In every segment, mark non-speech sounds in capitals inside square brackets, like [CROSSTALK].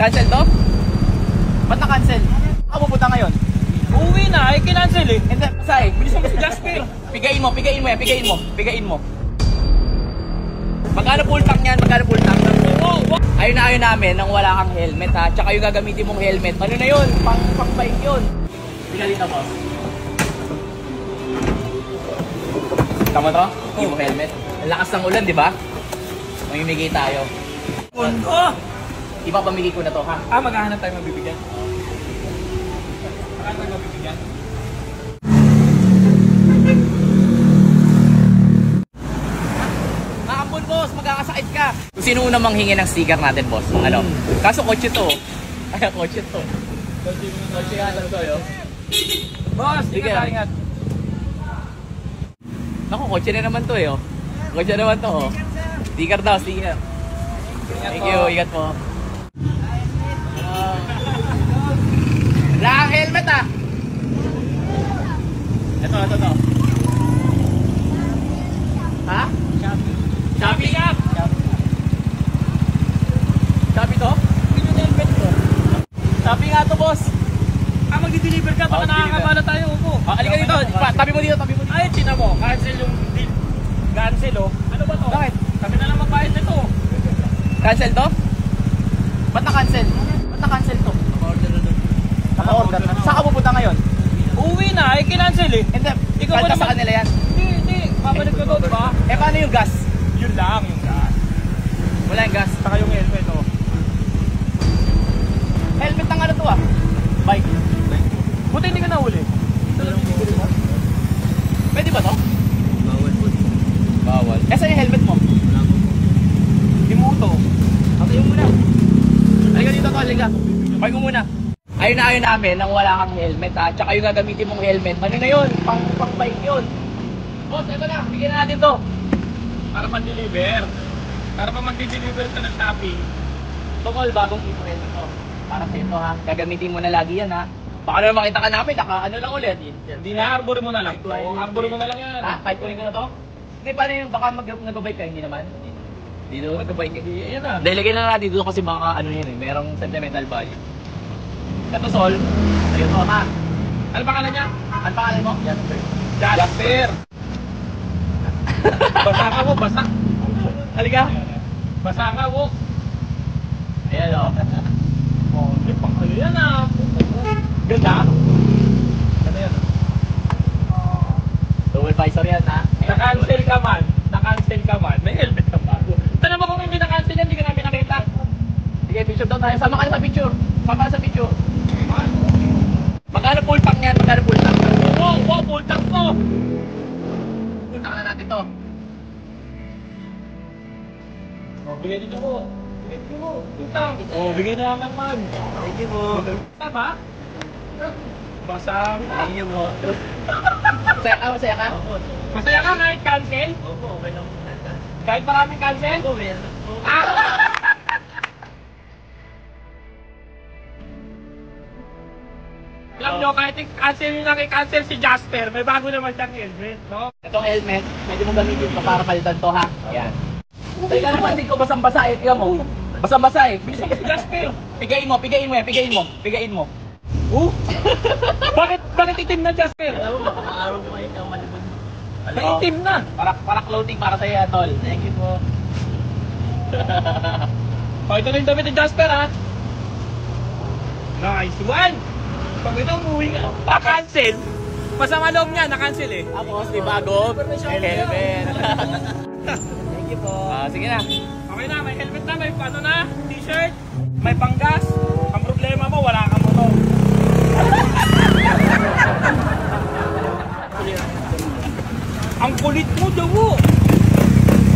Cancel to? Ba't na-cancel? Ako pupunta ngayon? Uuwi na, ay kinancel eh. Hindi, say. Bilisan mo si Jasper. Pigain mo, pigain mo yan, pigain mo, pigain mo. Magkano full tank yan? Magkano full tank? Ayun na ayun namin nang wala kang helmet ha. Tsaka yung gagamitin mong helmet. Ano na yun? Pang, pang bike yun. Tingnan dito boss. Tama to? Hindi mo helmet. Ang lakas ng ulan, di ba? Mamimigay tayo. Phone pamigay ko na to ha. Ah, maghahanap tayo mabibigyan. Maghahanap tayo mabibigyan. Maambon boss, magkakasakit ka. Kung sino unang manghingi ng sticker natin boss? Ano? Kaso kotse to. Ay, kotse to. Kotse nga lang to yo. Boss, ingat, ingat. Naku, kotse na naman to eh. Oh. Kotse naman to oh. Sticker daw, sticker. Thank you, ingat po. Wala kang helmet ah. Ito, ito, ito. Ha? Shopee? up. Shopee to? Hindi yung helmet ko. Shopee nga to, boss. Ah, magdi-deliver ka. Baka Oh, nakakabala tayo. Upo. Ah, halika dito. Pa- Tabi mo dito, tabi mo dito. Ay, tina mo. Cancel yung deal. Cancel oh. Ano ba to? Bakit? Kami na lang magbayad nito. Cancel to? Ba't na-cancel? Ba't na-cancel to? Naka-order na doon. Naka-order na. Saan ka pupunta ngayon? Uuwi na, ay kinancel eh. Hindi, Ikaw ba sa kanila yan. Hindi, hindi. Babalik ko to, di ba? Eh, paano yung gas? Yun lang yung gas. Wala yung gas. Saka yung helmet oh. Helmet ng ano to ah? Bike. Buti hindi ka nahuli. Pwede ba to? Bawal po. Bawal. Eh, saan yung helmet mo? Himuto. Patay mo muna. Halika dito, tol. Halika. Patay mo muna. Ayun na ayun namin nang wala kang helmet ha. Tsaka yung gagamitin mong helmet. Ano na yun? Pang, pang bike yun. Boss, ito na. Bigyan na natin to. Para mag-deliver. Para pa mag-deliver ka ng Shopee. Tungkol, bagong helmet to. Para sa ito ha. Gagamitin mo na lagi yan ha. Baka naman makita ka namin. Naka ano lang ulit. Hindi na, arbor mo na lang. Arbor mo na lang yan. Ha? Kahit kunin ko na to? Hindi, paano yung baka mag nag-bike ka? Hindi naman. Dito, nag-bike ka. Yan na. Dahil lagyan na natin dito kasi baka ano yun eh, merong sentimental value. Ito Sol, ayun to ha. Ano pangalan niya? Ano pangalan mo? Jasper. Jasper. [LAUGHS] basa ka mo, basa. Halika. Basa ka mo. Ayan o. Oh, di pa kayo yan ah. Ganda. Ano yan? Double visor yan ha. Na-cancel ka man. Na-cancel ka man. May helmet ka pa. Tanong mo kung hindi na-cancel yan, hindi ka namin nakita. Sige, picture daw tayo. Sama ka na sa picture. Sama ka sa picture. Oh, bigay dito mo. Bigay dito mo. Full tank. Oh, bigay na naman man. Thank you po. Tama? Basa. Thank you po. Masaya ka? Masaya ka? Masaya ka kahit cancel? Opo, okay lang. Kahit maraming cancel? Opo, meron. Ah! [LAUGHS] Alam nyo, kahit i-cancel nyo nang i-cancel si Jasper, may bago naman siyang helmet, no? Itong helmet, pwede mo gamitin to para palitan to ha. Yan. Teka naman, hindi ko basang-basa eh. Tingnan mo. Basang-basa eh. Bilisan mo si Jasper! Pigain mo, pigain mo yan, pigain mo. Pigain mo. Oh? [LAUGHS] bakit, bakit itim na Jasper? Alam mo, baka araw mo kayo ng malibon. May itim na! Para, para clothing para sa'yo, tol. Thank you po. O, ito na yung damit ni Jasper, ha? Nice one! Pag ito umuwi ka, pa-cancel. Masama loob niya, na-cancel eh. Tapos, di bago. Helmet. [LAUGHS] Thank you po. Ah, sige na. Okay na, may helmet na, may ano na, t-shirt, may panggas. Ang problema mo, wala kang motor. [LAUGHS] Ang kulit mo, dawo.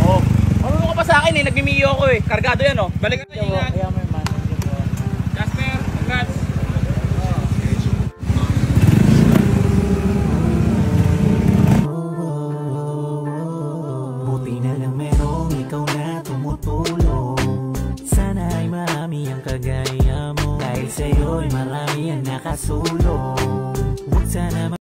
Oh. Ano ka pa sa akin eh, nagmimiyo ako eh. Kargado yan oh. Balik ka na, ingat. sa'yo'y marami ang nakasulong Huwag sana